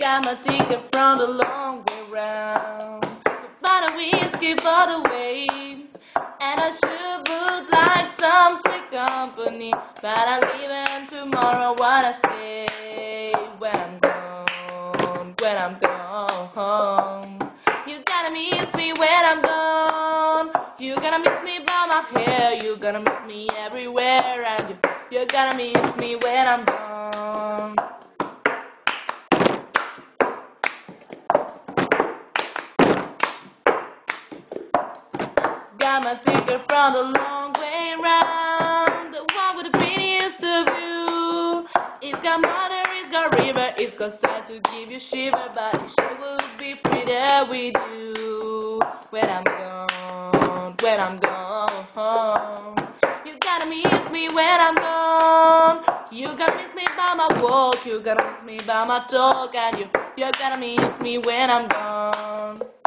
Got my ticket from the long way round. Bought a whiskey for the way. And I sure would like some sweet company. But I'm leaving tomorrow. What I say when I'm gone, when I'm gone. You gotta miss me when I'm gone. You gotta miss me by my hair. You gotta miss me everywhere. And you, you're gonna miss me when I'm gone. Got my ticket from the long way round. The one with the prettiest view. It's got mother, it's got river, it's got stars to give you shiver. But it sure would be prettier with you when I'm gone, when I'm gone. You gotta miss me when I'm gone. You gotta miss me by my walk. You gotta miss me by my talk. And you, you're gonna miss me when I'm gone.